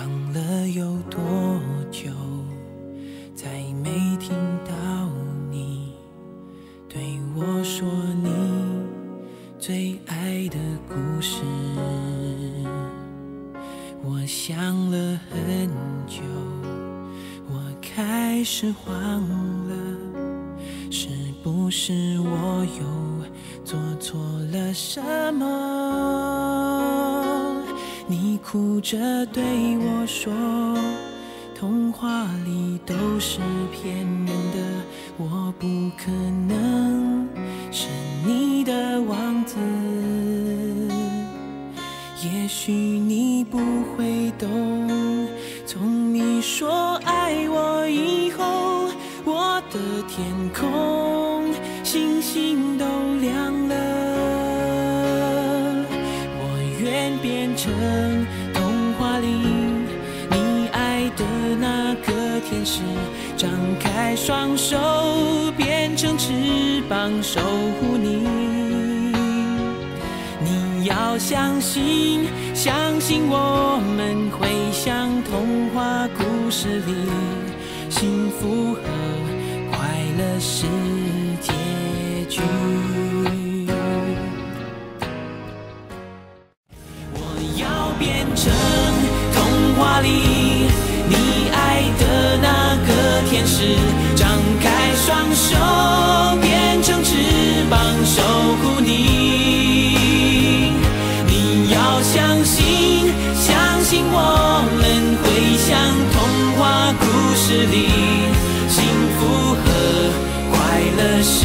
忘了有多久再没听到你对我说你最爱的故事。我想了很久我开始慌了是不是我又做错了什么？你哭着对我说，童话里都是骗人的，我不可能是你的王子。也许你不会懂，从你说爱我以后，我的天空星星都里你爱的那个天使，张开双手变成翅膀守护你。你要相信，相信我们会像童话故事里，幸福和快乐是结局。我要变成是，张开双手变成翅膀守护你。你要相信，相信我们会像童话故事里，幸福和快乐是